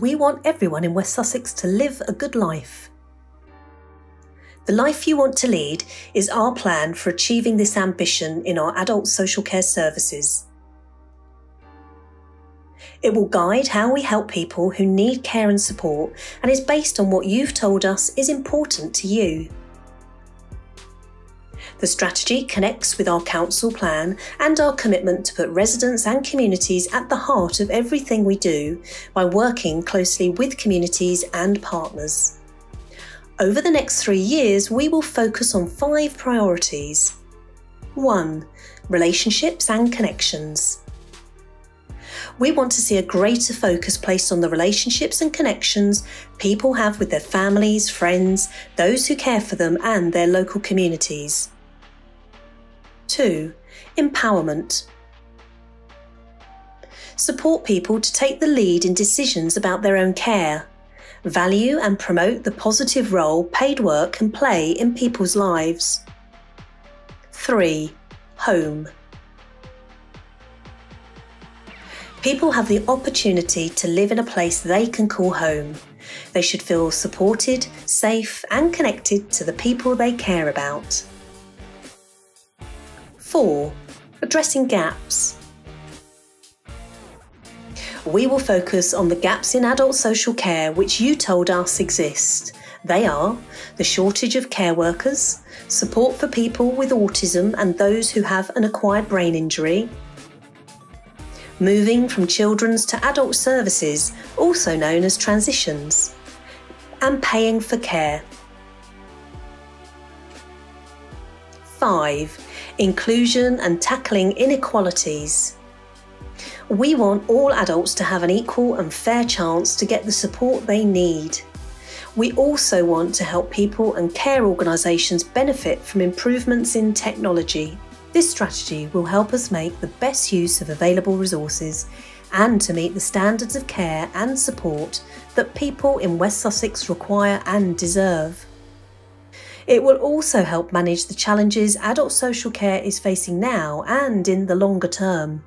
we want everyone in West Sussex to live a good life. The life you want to lead is our plan for achieving this ambition in our adult social care services. It will guide how we help people who need care and support and is based on what you've told us is important to you. The strategy connects with our council plan and our commitment to put residents and communities at the heart of everything we do by working closely with communities and partners. Over the next three years, we will focus on five priorities. 1. Relationships and connections. We want to see a greater focus placed on the relationships and connections people have with their families, friends, those who care for them, and their local communities. 2. Empowerment. Support people to take the lead in decisions about their own care. Value and promote the positive role paid work can play in people's lives. 3. Home. People have the opportunity to live in a place they can call home. They should feel supported, safe, and connected to the people they care about. 4. Addressing gaps. We will focus on the gaps in adult social care which you told us exist. They are the shortage of care workers, support for people with autism and those who have an acquired brain injury, moving from children's to adult services, also known as transitions, and paying for care. 5 inclusion and tackling inequalities. We want all adults to have an equal and fair chance to get the support they need. We also want to help people and care organisations benefit from improvements in technology. This strategy will help us make the best use of available resources and to meet the standards of care and support that people in West Sussex require and deserve. It will also help manage the challenges adult social care is facing now and in the longer term.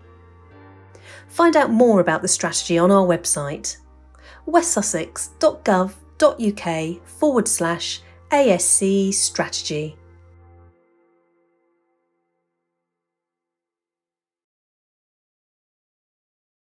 Find out more about the strategy on our website westsussex.gov.uk forward slash ASC strategy.